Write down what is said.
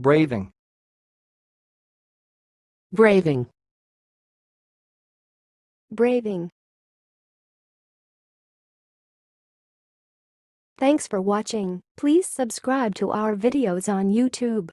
Braving. braving, braving. Thanks for watching. Please subscribe to our videos on YouTube.